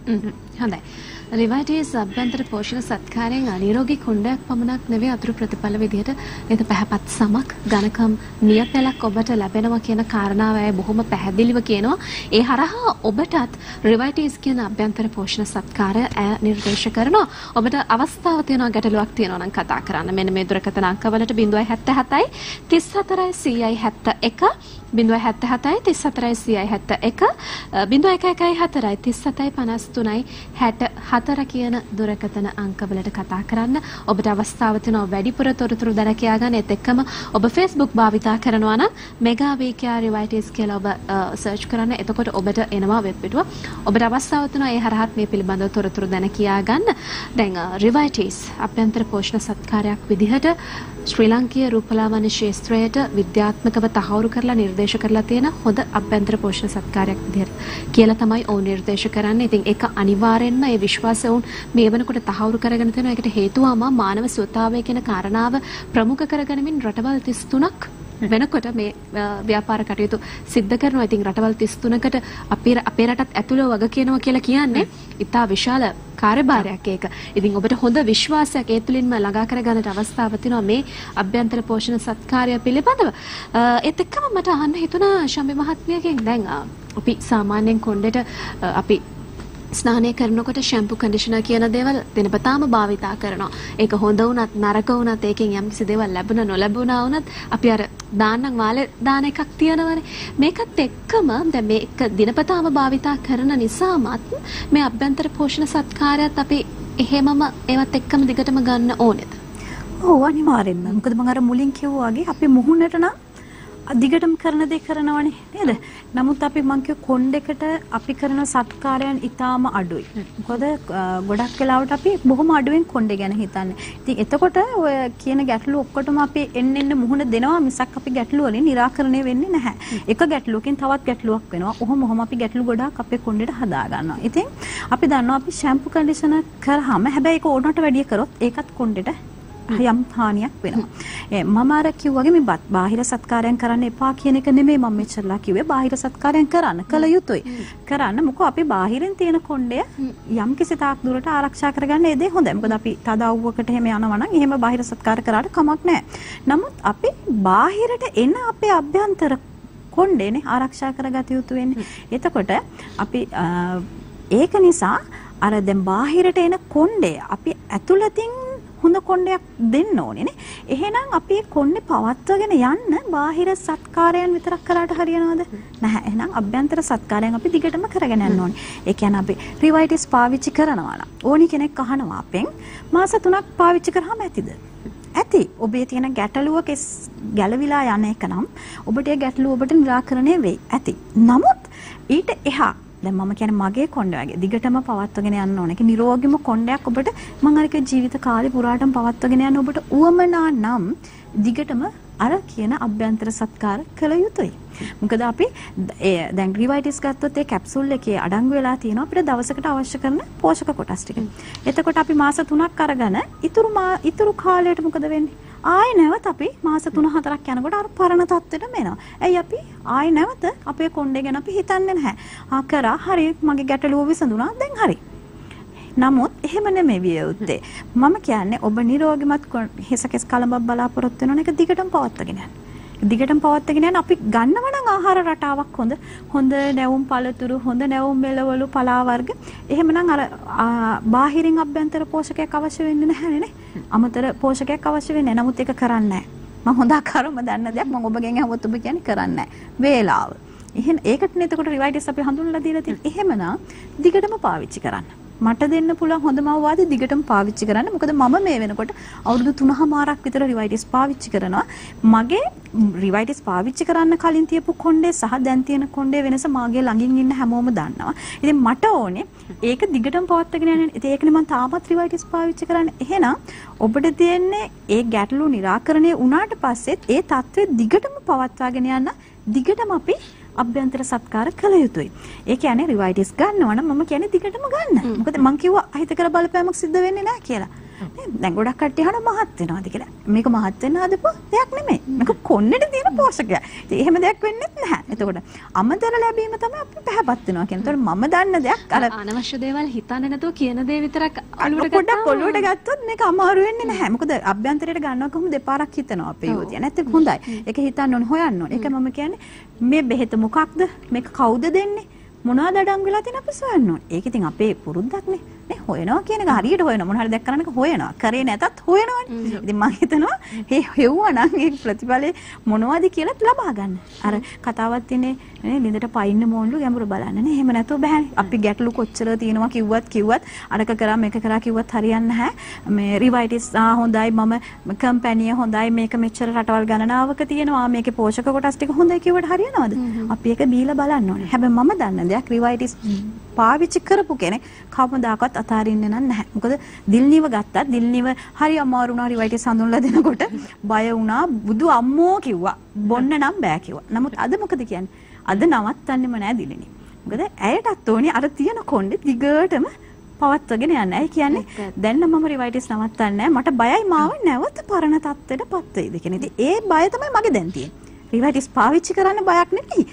හොඳයි. රිවයිටීස් අභ්‍යන්තර පෝෂණ සත්කාරයෙන් අනිරෝගී කුණ්ඩයක් පමණක් නෙවෙයි අතුරු ප්‍රතිඵල විදිහට එත පැහැපත් සමක් ඝනකම් නියපැලක් ඔබට ලැබෙනවා කියන කාරණාව ඇය බොහොම පැහැදිලිව කියනවා. ඒ හරහා ඔබටත් රිවයිටීස් කියන අභ්‍යන්තර පෝෂණ සත්කාරය ඇය නිර්දේශ කරනවා. ඔබට අවස්ථාව තියෙනවා ගැටලුවක් තියෙනවා නම් කතා කරන්න. මෙන්න මේ දුරකථන අංකවලට 077යි 34යි 171 බිඳුව හැත්ත හතයි තිස් සතරයි සියයි හැත්ත එක. බිඳුව එක එකයි හතරයි තිස් සතයි පනස් තුනයි හැට හතර කියන දුරකතන අංකවලට කතා කරන්න ඔබට අවස්ථාව තියෙනවා වැඩිපුර තොරතුරු දැන කියා ගන්න ඒත් එක්කම ඔබ Facebook භාවිතා කරනවා නම් මෙගා වීකියා රිවයිටිස් කියලා ඔබ සර්ච් කරන්න. එතකොට ඔබට එනවා වෙබ් පිටුව. ඔබට අවස්ථාව තියෙනවා ඒ හරහත් මේ පිළිබඳව තොරතුරු දැන කියා ගන්න දැන් රිවයිටිස් අභ්‍යන්තර පෝෂණ සත්කාරයක් විදිහට ශ්‍රී ලංකීය රූපලාවන්‍ය ශාස්ත්‍රයට විද්‍යාත්මකව තහවුරු කරලා නිර්දේශ කරලා තියෙන හොඳ අභ්‍යන්තර පෝෂණ සත්කාරයක් විදිහට කියලා තමයි ඔවුන් නිර්දේශ කරන්නේ. ඉතින් ඒක අනිවාර්යෙන්ම ඒ විශ්වාසය ඔවුන් මේ වෙනකොට තහවුරු කරගෙන තියෙනවා. ඒකට හේතුවම මානව සුවතාවය කියන කාරණාව ප්‍රමුඛ කරගෙනමින් රටවල් 33ක් වෙනකොට මේ ව්‍යාපාර කටයුතු සිද්ධ කරනවා. ඉතින් රටවල් 33කට අපේ අපේ රටත් ඇතුළේ වග කියනවා කියලා කියන්නේ ඉතා විශාල කාර්යභාරයක් ඒක. ඉතින් ඔබට හොඳ විශ්වාසයක් ඒ තුලින්ම ළඟා කරගන්නට අවස්ථාව තියෙනවා මේ අභ්‍යන්තර පෝෂණ සත්කාරය පිළිබඳව. ඒත් එක්කම මට අහන්න හිතුණා ශම්බි මහත්මියගෙන් දැන් අපි සාමාන්‍යයෙන් කොණ්ඩෙට අපි ස්නානය කරනකොට ෂැම්පු කන්ඩිෂනර් කියන දේවල් දිනපතාම භාවිතා කරනවා. ඒක හොඳ වුණත් නරක වුණත් ඒකෙන් යම්කිසි දේවල් ලැබුණ නොලැබුණා වුණත් අපි අර දාන්නම් වාලේ දාන එකක් තියෙනවනේ. මේකත් එක්කම දැන් මේක දිනපතාම භාවිතා කරන නිසාමත් මේ අභ්‍යන්තර පෝෂණ සත්කාරයත් අපි එහෙමම ඒවත් එක්කම දිගටම ගන්න ඕනේද? ඔව් අනිවාර්යෙන්ම. මොකද මම අර මුලින් කිව්වා වගේ අපි මුහුණට නම් දිගටම කරන දේ කරනවනේ නේද? නමුත් අපි මං කිය කොණ්ඩෙකට අපි කරන සත්කාරයන් ඊටාම අඩුයි. මොකද ගොඩක් වෙලාවට අපි බොහොම අඩුවෙන් කොණ්ඩේ ගැන හිතන්නේ. ඉතින් එතකොට ඔය කියන ගැටලු ඔක්කොටම අපි එන්න එන්න මුහුණ දෙනවා මිසක් අපි ගැටලු වලින් निराකරණය වෙන්නේ නැහැ. එක ගැටලුවකින් තවත් ගැටලුවක් වෙනවා. ඔහොම ඔහොම අපි ගැටලු ගොඩාක් අපේ කොණ්ඩේට හදා ගන්නවා. ඉතින් අපි දන්නවා අපි ෂැම්පු කන්ඩිෂනර් කරාම හැබැයි ඒක ඕනට වැඩිය කරොත් ඒකත් කොණ්ඩේට යම් හානියක් වෙනවා. ඒ මම අර කිව්වාගේ මේ බාහිර සත්කාරයන් කරන්න එපා කියන එක නෙමෙයි මම මෙච්චරලා කිව්වේ බාහිර සත්කාරයන් කරන්න කල යුතුයි. කරන්න මොකෝ අපි බාහිරින් තියෙන කොණ්ඩය යම් කිසි තාක් දුරට ආරක්ෂා කරගන්න ඒ දේ හොඳයි. මොකද අපි තදව්වකට එහෙම යනවා නම් එහෙම බාහිර සත්කාර කරාට කමක් නැහැ. නමුත් අපි බාහිරට එන අපේ අභ්‍යන්තර කොණ්ඩේනේ ආරක්ෂා කරගත යුතු වෙන්නේ. එතකොට අපි ඒක නිසා අර දැන් බාහිරට එන කොණ්ඩේ අපි ඇතුළතින් හොඳ කොණ්ඩයක් දෙන්න ඕනේ නේ. එහෙනම් අපි කොණ්ඩේ පවත්වගෙන යන්න බාහිර සත්කාරයන් විතරක් කරාට හරියනවද? නැහැ. එහෙනම් අභ්‍යන්තර සත්කාරයන් අපි දිගටම කරගෙන යන්න ඕනේ. ඒ කියන්නේ අපි රිවයිටිස් පාවිච්චි කරනවා නම් ඕනි කෙනෙක් අහනවා අපෙන් මාස 3ක් පාවිච්චි කරාම ඇතිද? ඇති. ඔබේ තියෙන ගැටලුවක ගැලවිලා යන එක නම් ඔබට ඒ ගැටලුව ඔබට निराකරණය වෙයි. ඇති. නමුත් ඊට එහා දැන් මම කියන්නේ මගේ කොණ්ඩය වගේ දිගටම පවත්වගෙන යන්න ඕනේ. ඒක නිරෝගීම කොණ්ඩයක් ඔබට මම අරක ජීවිත කාලේ පුරාටම පවත්වගෙන යන්න ඔබට උවමනා නම් දිගටම අර කියන අභ්‍යන්තර සත්කාර කළ යුතුයි. මොකද අපි දැන් රිවයිටිස් ගත්තොත් ඒ කැප්සූල් එකේ අඩංගු වෙලා තියෙනවා අපිට දවසකට අවශ්‍ය කරන පෝෂක කොටස් ටික. එතකොට අපි මාස 3ක් අරගෙන ඉතුරු ඉතුරු කාලයට මොකද වෙන්නේ? ආයෙ නැවත අපි මාස 3-4ක් යනකොට අර පරණ තත්ත්වෙටම එනවා. ඇයි අපි ආයෙ නැවත අපේ කොණ්ඩේ ගැන අපි හිතන්නේ නැහැ. ආ කරා හරි මගේ ගැටලුව විසඳුණා දැන් හරි. නමුත් එහෙම නෙමෙයි විය යුත්තේ. මම කියන්නේ ඔබ නිරෝගිමත් හිසකෙස් කලඹක් බලාපොරොත්තු වෙන එක දිගටම පවත්වාගෙන යන්න. දිගටම පවත්වාගෙන යන අපි ගන්නවා නම් ආහාර රටාවක් හොඳ හොඳ නැවුම් පළතුරු හොඳ නැවුම් මෙලවලු පලා වර්ග එහෙමනම් අර බාහිරින් අභ්‍යන්තර පෝෂකයක් අවශ්‍ය වෙන්නේ නැහැ නේ අමතර පෝෂකයක් අවශ්‍ය වෙන්නේ නමුත් ඒක කරන්නේ නැහැ මම හොඳ ආකාරව දන්න දෙයක් මම ඔබගෙන් අහුවත් ඔබ කියන්නේ කරන්නේ නැහැ වේලාව එහෙනම් ඒකට නේද එතකොට රිවයිටිස් අපි හඳුන්වලා දීලා තියෙන්නේ. එහෙමනම් දිගටම පාවිච්චි කරන්න. මට දෙන්න පුළුවන් හොඳම අවවාදය දිගටම පාවිච්චි කරන්න. මොකද මම මේ වෙනකොට අවුරුදු 3මාරක් විතර රිවයිටිස් පාවිච්චි කරනවා. මගේ රිවයිටිස් පාවිච්චි කරන්න කලින් තියපු කොණ්ඩේ සහ දැන් තියෙන කොණ්ඩේ වෙනස මාගේ ළඟින් ඉන්න හැමෝම දන්නවා. ඉතින් මට ඕනේ ඒක දිගටම පවත්වාගෙන යන්න. ඉතින් ඒකනේ මම තාමත් රිවයිටිස් පාවිච්චි කරන්නේ. එහෙනම් ඔබට තියෙන්නේ ඒ ගැටලු निराකරණය වුණාට පස්සෙත් ඒ தત્ත්වය දිගටම පවත්වාගෙන යන්න දිගටම අපි අභ්‍යන්තර සත්කාර කළ යුතුයි. ඒ කියන්නේ රිවයිටිස් ගන්නවා නම් මම කියන්නේ දිගටම ගන්න. මොකද මං කිව්වා අහිතකර බලපෑමක් සිද්ධ වෙන්නේ නැහැ කියලා. දැන් ගොඩක් කට්ටිය අහන මහත් වෙනවාද කියලා. මේක මහත් වෙන්න හදපු දෙයක් නෙමෙයි. මේක කොන්නේට තියෙන පෝෂකයක්. ඉතින් එහෙම දෙයක් වෙන්නේ නැහැ. එතකොට අමතර ලැබීම තමයි අපි පැහැපත් වෙනවා කියන්නේ. එතකොට මම දන්න දෙයක් අර අනවශ්‍ය දේවල් හිතන්නේ නැතුව කියන දේ විතරක් අලුවට පොඩ්ඩක් ඔළුවට ගත්තොත් මේක අමාරු වෙන්නේ නැහැ. මොකද අභ්‍යන්තරයට ගන්නවා කොහොමද දෙපාරක් හිතනවා අපේ යෝධිය. නැත්නම් හොඳයි. ඒක හිතන්න ඕනේ හොයන්න ඕනේ. ඒක මම කියන්නේ මේ බෙහෙත මොකක්ද? මේක කවුද දෙන්නේ? මොනවද අඩංගු වෙලා තියෙන අපි සොයන්න ඕනේ. ඒක ඉතින් අපේ පුරුද්දක්නේ. නේ හොයනවා කියන එක හරියට හොයනවා. මොන හරි දැක්කම එක හොයනවා. කරේ නැතත් හොයනවනේ. ඉතින් මම හිතනවා මේ හෙව්වා නම් ඒ ප්‍රතිඵලේ මොනවද කියලාත් ලබා ගන්න. අර කතාවක් තියෙන්නේ නේ ලිඳට පයින්න මෝන්ලු ගැඹුරු බලන්න නේ. එහෙම නැතුව බෑනේ. අපි ගැටලු කොච්චර තියෙනවා කිව්වත් කිව්වත් අරක කරා මේක කරා කිව්වත් හරියන්නේ නැහැ. මේ රිවයිටිස් ආ හොඳයි මම කම්පැනි හොඳයි මේක මෙච්චර රටවල් ගණනාවක තියෙනවා. මේකේ පෝෂක කොටස් ටික හොඳයි කිව්වට හරියනවද? අපි ඒක බීලා බලන්න ඕනේ. හැබැයි මම දන්න දෙයක් රිවයිටිස් පාවිච්චි කරපු කෙනෙක් කවමදාකවත් අතාරින්නේ නැහැ. මොකද දිල්නිව ගත්තා දිල්නිව හරි අමාරු වුණා රිවයිටිස් හඳුන්ලා දෙනකොට බය වුණා බුදු අම්මෝ කිව්වා. බොන්න නම් බෑ කිව්වා. නමුත් අද මොකද කියන්නේ? අද නවත්තන්නෙම නෑ දිලිනි. මොකද ඇයටත් ඕනේ අර තියෙන කොණ්ඩේ දිගටම පවත්වගෙන යන්න. ඒ කියන්නේ දැන් මම රිවයිටිස් නවත්තන්නේ මට බයයි මාව නැවත පරණ තත්ත්වයටපත් වෙයිද කියන. ඉතින් ඒ බය තමයි මගේ දැන් තියෙන්නේ. රිවයිටිස් පාවිච්චි කරන්න බයක් නෙමෙයි.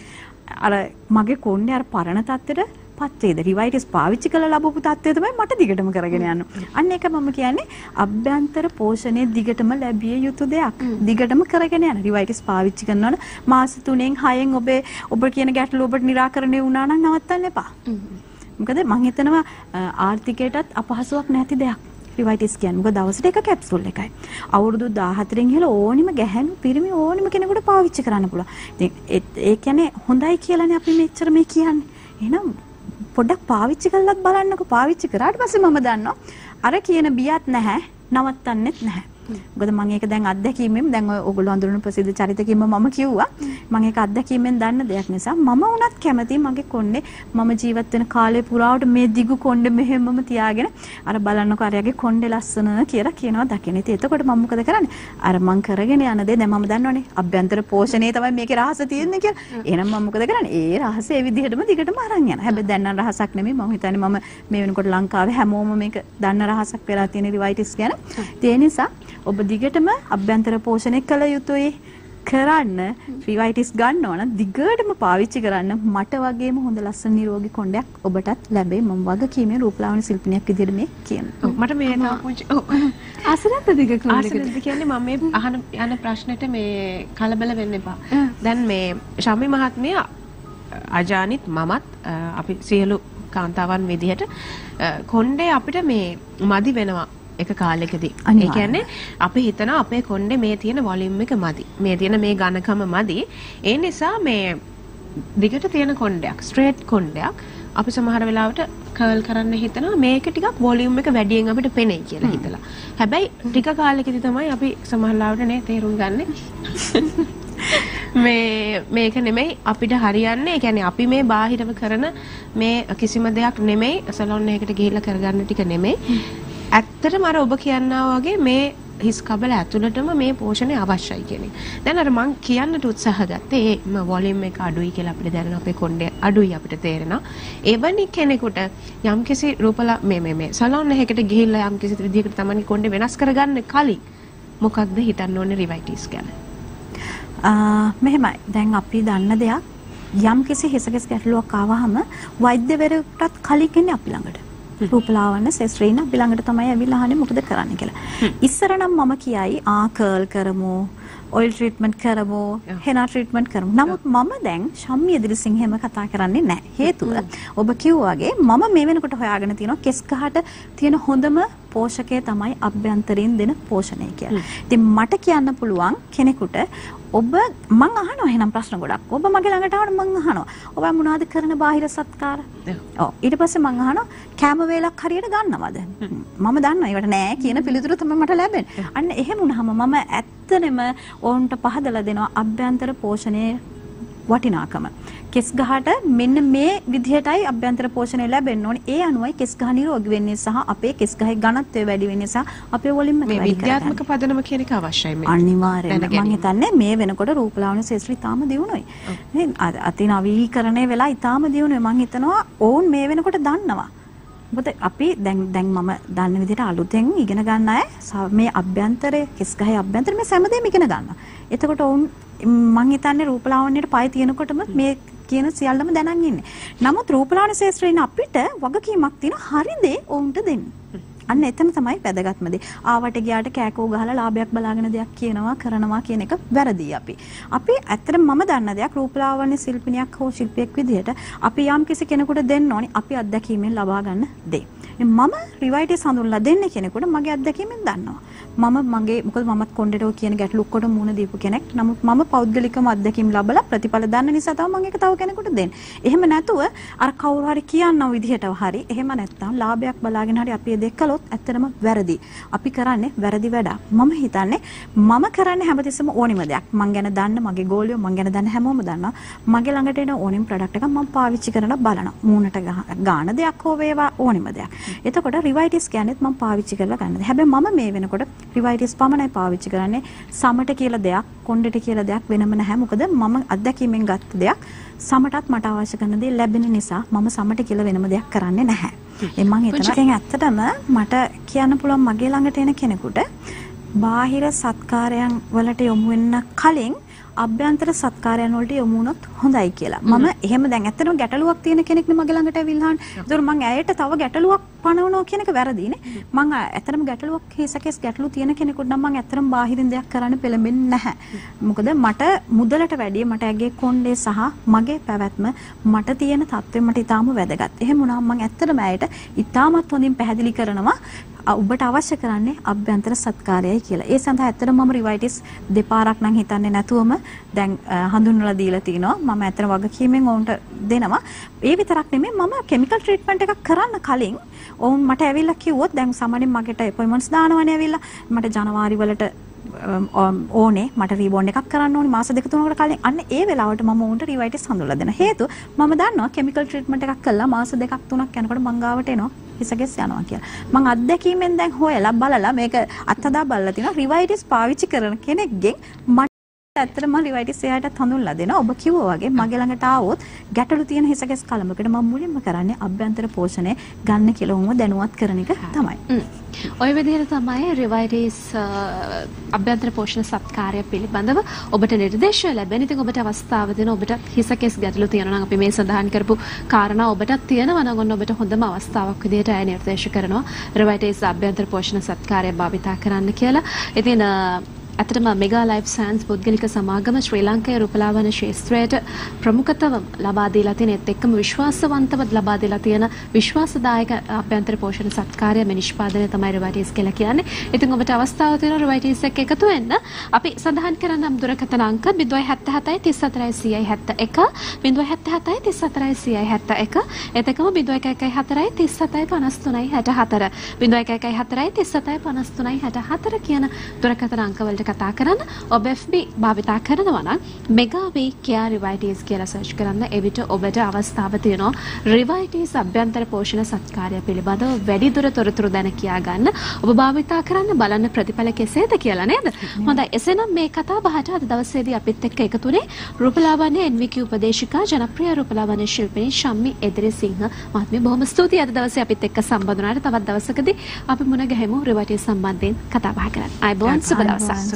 අර මගේ කොණ්ඩේ අර පරණ තත්ත්වෙට පත් වේද රිවයිටිස් පාවිච්චි කළ ලැබපු තත්ත්වය තමයි මට දිගටම කරගෙන යන්න. අන්න ඒක මම කියන්නේ අභ්‍යන්තර පෝෂණය දිගටම ලැබිය යුතු දෙයක්. දිගටම කරගෙන යන රිවයිටිස් පාවිච්චි කරනවනේ මාස 3න් 6න් ඔබේ ඔබ කියන ගැටලු ඔබට निराකරණය වුණා නම් නවත්තන්න එපා. මොකද මම හිතනවා ආර්ථිකයටත් අපහසුයක් නැති දෙයක්. රිවයිටිස් කියන්නේ මොකද දවසට එක කැප්සූල් එකයි. අවුරුදු 14න් ඉහළ ඕනිම ගැහැණු පිරිමි ඕනිම කෙනෙකුට පාවිච්චි කරන්න පුළුවන්. ඉතින් ඒ කියන්නේ හොඳයි කියලානේ අපි මෙච්චර මේ කියන්නේ. එහෙනම් පොඩ්ඩක් පාවිච්චි කරලත් බලන්නකෝ. පාවිච්චි කරාට පස්සේ මම දන්නවා. අර කියන බියත් නැහැ නවත්තන්නෙත් නැහැ. මොකද මම ඒක දැන් අත්දැකීමෙන් දැන් ඔය ඔයගොල්ලෝ අඳුරන ප්‍රසිද්ධ චරිතකින්ම මම කිව්වා මම ඒක අත්දැකීමෙන් දන්න දෙයක් නිසා මම වුණත් කැමතියි මගේ කොණ්ඩේ මම ජීවත් වෙන කාලේ පුරාවට මේ දිගු කොණ්ඩේ මෙහෙමම තියාගෙන අර බලන්නකෝ අරයාගේ කොණ්ඩේ ලස්සන කියලා කියනවා දකින්න. ඉතින් එතකොට මම මොකද කරන්නේ? අර මං කරගෙන යන දේ දැන් මම දන්නවනේ අභ්‍යන්තර පෝෂණය තමයි මේකේ රහස තියෙන්නේ කියලා. එහෙනම් මම මොකද කරන්නේ? ඒ රහස ඒ විදිහටම දිගටම අරන් යනවා. හැබැයි දැන් නම් රහසක් නෙමෙයි මම හිතන්නේ මම මේ වෙනකොට ලංකාවේ හැමෝම මේක දන්න රහසක් වෙලා තියෙන රිවයිටිස් ගැන. ඒ නිසා ඔබ දිගටම අභ්‍යන්තර පෝෂණය කළ යුතුයි. කරන්න රිවයිටිස් ගන්න ඕන දිගටම පාවිච්චි කරන්න මට වගේම හොඳ ලස්සන නිරෝගී කොණ්ඩයක් ඔබටත් ලැබේ. මම වගකීමේ රූපලාවන්‍ය ශිල්පිනියක් විදිහට මේ කියන්නේ. මට මේ ආසනත් දිග ආසනද කියන්නේ මම මේ අහන යන ප්‍රශ්නෙට මේ කලබල වෙන්න එපා. දැන් මේ ශමි මහත්මිය අජානිත් මමත් අපි සියලු කාන්තාවන් විදිහට කොණ්ඩේ අපිට මේ මදි වෙනවා එක කාලෙකදී. ඒ කියන්නේ අපි හිතන අපේ කොණ්ඩේ මේ තියෙන වොලියුම් එක මදි. මේ තියෙන මේ ඝනකම මදි. ඒ නිසා මේ දිගට තියෙන කොණ්ඩයක්, ස්ට්‍රේට් කොණ්ඩයක් අපි සමහර වෙලාවට කර්ල් කරන්න හිතනවා මේක ටිකක් වොලියුම් එක වැඩියෙන් අපිට පෙනෙයි කියලා හිතලා. හැබැයි ටික කාලෙකදී තමයි අපි සමහර වෙලාවට නේ තේරුම් ගන්නේ. මේ මේක නෙමෙයි අපිට හරියන්නේ. ඒ කියන්නේ අපි මේ බාහිරව කරන මේ කිසිම දෙයක් නෙමෙයි සලොන් එකකට ගිහිල්ලා කරගන්න ටික නෙමෙයි. ඇත්තටම අර ඔබ කියනවා වගේ මේ හිස් කබල ඇතුළටම මේ පෝෂණය අවශ්‍යයි කියන එක. දැන් අර මං කියන්නට උත්සාහ ගත්තේ මේ වොලියුම් එක අඩුයි කියලා අපිට දැනෙන අපේ කොණ්ඩේ අඩුයි අපිට තේරෙනවා. එවැනි කෙනෙකුට යම්කිසි රූපලා මේ මේ මේ සලෝන් එකකට ගිහිල්ලා යම්කිසි විදිහකට තමන්ගේ කොණ්ඩේ වෙනස් කරගන්න කලින් මොකක්ද හිතන්න ඕනේ රිවයිටිස් ගැන? මෙහෙමයි. දැන් අපි දන්න දෙයක් යම් කිසි හිසකස් ගැටලුවක් ආවහම වෛද්‍යවරයෙකුටත් කලින් ඉන්නේ අපි ළඟට. රූපලාවන්‍ය ශාස්ත්‍රීය අපි ළඟට තමයි ඇවිල්ලා අහන්නේ මොකද කරන්න කියලා. ඉස්සර නම් මම කියයි ආ කර්ල් කරමු ඔයිල් ට්‍රීට්මන්ට් කරමු හෙනා ට්‍රීට්මන්ට් කරමු. නමුත් මම දැන් ශම්මි එදිරිසිංහ හැම කතා කරන්නේ නැහැ. හේතුව ඔබ කිව්වාගේ මම මේ වෙනකොට හොයාගෙන තියෙනවා කෙස් ගහට තියෙන හොඳම පෝෂකය තමයි අභ්‍යන්තරයෙන් දෙන පෝෂණය කියලා. ඉතින් මට කියන්න පුළුවන් කෙනෙකුට ඔබ මං අහනවා එහෙනම් ප්‍රශ්න ගොඩක්. ඔබ මගේ ළඟට ආවම මං අහනවා. ඔබ මොනවද කරන බාහිර සත්කාර? ඔව්. ඊට පස්සේ මං අහනවා කැම වේලක් හරියට ගන්නවද? මම දන්නවා ඒවට නෑ කියන පිළිතුර තමයි මට ලැබෙන්නේ. අන්න එහෙම වුණාම මම ඇත්තටම ඕන්ට පහදලා දෙනවා අභ්‍යන්තර පෝෂණයේ වටිනාකම. කෙස් ගහට මෙන්න මේ විදිහටයි අභ්‍යන්තර පෝෂණය ලැබෙන්න ඕනේ. ඒ අනුවයි කෙස් ගහ නිරෝගී වෙන්නේ සහ අපේ කෙස් ගහේ ඝනත්වය වැඩි වෙන්නේ සහ අපේ වොලියම් එක මේ වැඩි කරගන්න. විද්‍යාත්මක පදනම කියන එක අවශ්‍යයි මේ. අනිවාර්යයෙන්ම මම. හිතන්නේ මේ වෙනකොට රූපලාවන්‍ය ශාස්ත්‍රය තාම දියුණුයි. නේ අති නවීකරණය වෙලා ඊටාම දියුණුයි. මම හිතනවා ඔවුන් මේ වෙනකොට දන්නවා. මොකද අපි දැන් දැන් මම දන්න විදිහට අලුතෙන් ඉගෙන ගන්න අය මේ අභ්‍යන්තරය කෙස් ගහේ අභ්‍යන්තරය මේ හැමදේම ඉගෙන ගන්නවා. එතකොට ඔවුන් මම හිතන්නේ රූපලාවන්‍යයට පය තියෙනකොටම මේ කියන සියල්ලම දැනන් ඉන්නේ. නමුත් රූපලාවන්‍ය ශාස්ත්‍රයෙන් අපිට වගකීමක් තියෙන හරි දේ ඔවුන්ට දෙන්න. අන්න එතන තමයි වැදගත්ම දේ. ආවට ගියාට කෑකෝ ගහලා ලාභයක් බලාගෙන දෙයක් කියනවා කරනවා කියන එක වැරදි අපි. අපි ඇත්තටම මම දන්න දෙයක් රූපලාවන්‍ය ශිල්පිනියක් හෝ ශිල්පියෙක් විදිහට අපි යම් කිසි කෙනෙකුට දෙන්න ඕනි අපි අත්දැකීමෙන් ලබා ගන්න දේ. මම රිවයිටස් හඳුන්ලා දෙන්නේ කෙනෙකුට මගේ අත්දැකීමෙන් දන්නවා. මම මගේ මොකද මමත් කොණ්ඩේට ඔය කියන ගැටලු ඔක්කොට මුණ දීපු කෙනෙක්. නමුත් මම පෞද්ගලිකව අත්දැකීම් ලැබලා ප්‍රතිඵල දන්න නිසා තමයි මම ඒක තව කෙනෙකුට දෙන්නේ. එහෙම නැතුව අර කවුරු හරි කියනව විදිහටව හරි එහෙම නැත්නම් ලාභයක් බලාගෙන හරි අපි දෙක් කළොත් ඇත්තටම වැරදි. අපි කරන්නේ වැරදි වැඩක්. මම හිතන්නේ මම කරන්නේ හැමතිස්සෙම ඕනිම දෙයක්. මං ගැන දන්න මගේ ගෝලියෝ මං ගැන දන්න හැමෝම දන්නවා. මගේ ළඟට එන ඕනිම ප්‍රොඩක්ට් එකක් මම පාවිච්චි කරලා බලනවා. මූණට ගහ- ගාන දෙයක් හෝ වේවා ඕනිම දෙයක්. එතකොට රිවයිටිස් කියන්නේත් මම පාවිච්චි කරලා ගන්නද. හැබැයි මම මේ වෙනකොට රිවයිටිස් පමණයි පාවිච්චි කරන්නේ. සමට කියලා දෙයක්, කොණ්ඩෙට කියලා දෙයක් වෙනම නැහැ. මොකද මම අත්දැකීමෙන් ගත්ත දෙයක් සමටත් මට අවශ්‍ය කරන දේ ලැබෙන නිසා මම සමට කියලා වෙනම දෙයක් කරන්නේ නැහැ. ඒ මං හිතනවා ඇත්තටම මට කියන්න පුළුවන් මගේ ළඟට එන කෙනෙකුට බාහිර සත්කාරයන් වලට යොමු වෙන්න කලින් අභ්‍යන්තර සත්කාරයන් වලට යොමු වුණොත් හොඳයි කියලා. මම එහෙම දැන් ඇත්තටම ගැටලුවක් තියෙන කෙනෙක් නේ මගේ ළඟට ඇවිල්ලා හන්. ඒතකොට මං ඇයට තව ගැටලුවක් පනවනවා කියන එක වැරදිනේ. මං ඇත්තටම ගැටලුවක් හිසකෙස් ගැටලු තියෙන කෙනෙකුට නම් මං ඇත්තටම බාහිරින් දෙයක් කරන්න පෙළඹෙන්නේ නැහැ. මොකද මට මුදලට වැඩිය මට ඇගේ කොණ්ඩේ සහ මගේ පැවැත්ම මට තියෙන තත්ත්වෙ මට ඊටාම වැදගත්. එහෙම වුණාම මං ඇත්තටම ඇයට ඊටාමත් හොඳින් පැහැදිලි කරනවා ඔබට අවශ්‍ය කරන්නේ අභ්‍යන්තර සත්කාරයයි කියලා. ඒ සඳහා ඇත්තටම මම රිවයිටිස් දෙපාරක් නම් හිතන්නේ නැතුවම දැන් අ, හඳුන්වලා දීලා තිනවා. මම ඇත්තට වගකීමෙන් ඔවුන්ට දෙනවා. ඒ විතරක් නෙමෙයි මම කෙමිකල් ට්‍රීට්මන්ට් එකක් කරන්න කලින් ඔවුන් මට ඇවිල්ලා කිව්වොත් දැන් සාමාන්‍යයෙන් මගේට අපොයින්ට්මන්ට්ස් දානවනේ ඇවිල්ලා මට ජනවාරි වලට අම්, ඕනේ මට රීබෝන් එකක් කරන්න ඕනේ මාස දෙක තුනකට කලින් අන්න ඒ වෙලාවට මම උන්ට රිවයිටිස් හඳුන්වලා දෙනවා හේතුව මම දන්නවා කෙමිකල් ට්‍රීට්මන්ට් එකක් කළා මාස දෙකක් තුනක් යනකොට මං ගාවට එනවා හිසගෙස් යනවා කියලා. මං අත්දැකීමෙන් දැන් හොයලා බලලා මේක අත්හදා බලලා තිනවා රිවයිටිස් පාවිච්චි කරන කෙනෙක්ගෙන් මට ඇත්තට මම රිවයිටිස් එයාටත් හඳුන්ලා දෙනවා. ඔබ කිව්වා වගේ මගේ ළඟට ආවොත් ගැටලු තියෙන හිසගෙස් කලඹකට මම මුලින්ම කරන්නේ අභ්‍යන්තර පෝෂණය ගන්න කියලා උන්ව දැනුවත් කරන එක තමයි. ම්. ඔය විදිහට තමයි රිවයිටස් අභ්‍යන්තර පෝෂණ සත්කාරය පිළිබඳව ඔබට නිර්දේශය ලැබෙන. ඉතින් ඔබට අවස්ථාව දෙන ඔබට හිසකෙස් ගැටලු තියෙනවා නම් අපි මේ සඳහන් කරපු කාරණා ඔබටත් තියෙනවා නම් ඔන්න ඔබට හොඳම අවස්ථාවක් විදිහට අය නිර්දේශ කරනවා රිවයිටස් අභ්‍යන්තර පෝෂණ සත්කාරය භාවිතා කරන්න කියලා. ඉතින් අ, ඇත්තටම මෙගා ලයිෆ් සයන්ස් පුද්ගලික සමාගම ශ්‍රී ලංකාවේ රූපලාවන්‍ය ශාස්ත්‍රයට ප්‍රමුඛතව ලබා දීලා තියෙන ඒත් එක්කම විශ්වාසවන්තව ලබා දීලා තියෙන විශ්වාසදායක අභ්‍යන්තර පෝෂණ සත්කාරය මේ නිෂ්පාදනය තමයි රිවයිටිස් කියලා කියන්නේ. ඉතින් ඔබට අවස්ථාව තියෙනවා රිවයිටිස් එක්ක එකතු වෙන්න. අපි සඳහන් කරනම් දුරකථන අංක 077 34 71 077 34 71 එතකම 0114 37 53 64 0114 37 53 64 කියන දුරකථන අංකවලට කතා කරන්න. ඔබ FB භාවිතා කරනවා නම් මෙගාවේ කියා රිවයිටිස් කියලා සර්ච් කරන්න. එවිට ඔබට අවස්ථාව තියෙනවා රිවයිටිස් අභ්‍යන්තර පෝෂණ සත්කාරය පිළිබඳව වැඩිදුර තොරතුරු දැන කියා ගන්න. ඔබ භාවිතා කරන්න බලන්න ප්‍රතිඵල කෙසේද කියලා නේද? හොඳයි. එසේනම් මේ කතා බහට අද දවසේදී අපිත් එක්ක එකතුනේ රූපලාවන්‍ය NVQ උපදේශිකා ජනප්‍රිය රූපලාවන්‍ය ශිල්පිනී ශම්මි එදිරිසිංහ. මහත්මිය බොහොම ස්තුතියි අද දවසේ අපිත් එක්ක සම්බන්ධ වුණාට. තවත් දවසකදී අපි මුණ ගැහෙමු රිවයිටිස් සම්බන්ධයෙන් කතා බහ කරන්න. ආයුබෝවන් සුබ දවසක්.